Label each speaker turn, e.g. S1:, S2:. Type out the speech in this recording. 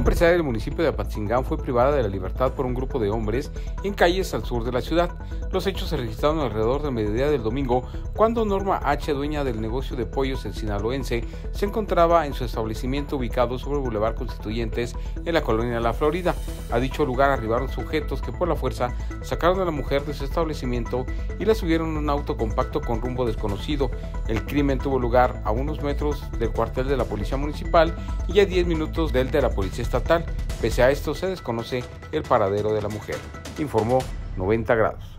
S1: empresaria del municipio de Apatzingán fue privada de la libertad por un grupo de hombres en calles al sur de la ciudad. Los hechos se registraron alrededor del mediodía del domingo, cuando Norma H., dueña del negocio de pollos en Sinaloense, se encontraba en su establecimiento ubicado sobre el Boulevard Constituyentes en la colonia La Florida. A dicho lugar arribaron sujetos que por la fuerza sacaron a la mujer de su establecimiento y la subieron en un auto compacto con rumbo desconocido. El crimen tuvo lugar a unos metros del cuartel de la Policía Municipal y a 10 minutos del de la Policía Estatal. Pese a esto, se desconoce el paradero de la mujer, informó 90 grados.